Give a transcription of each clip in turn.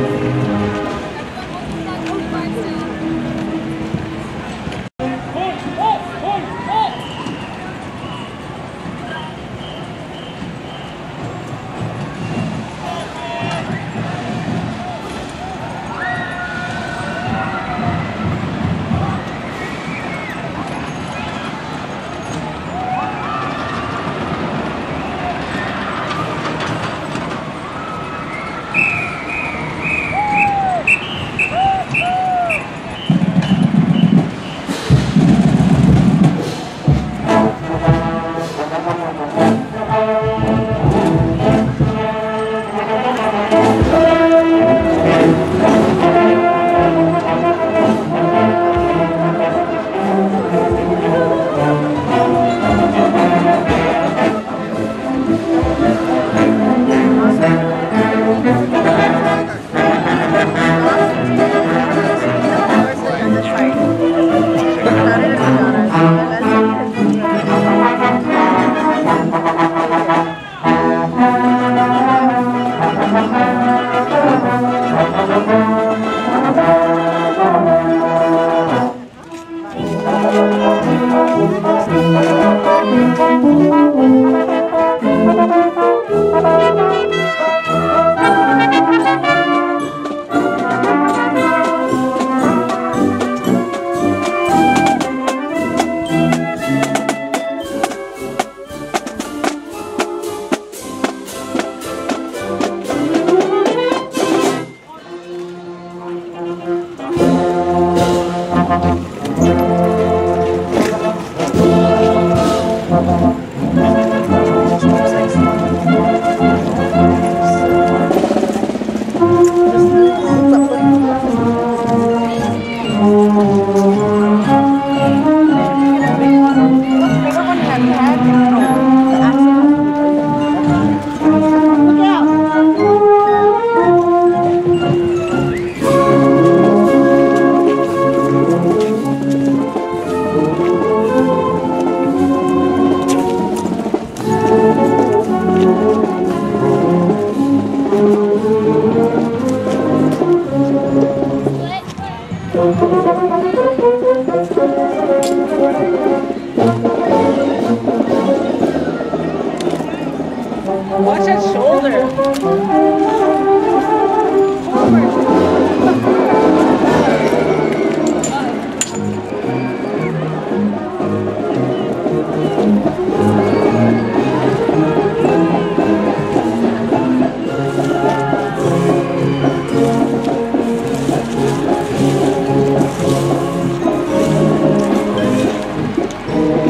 you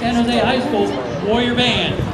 San Jose High School Warrior Band.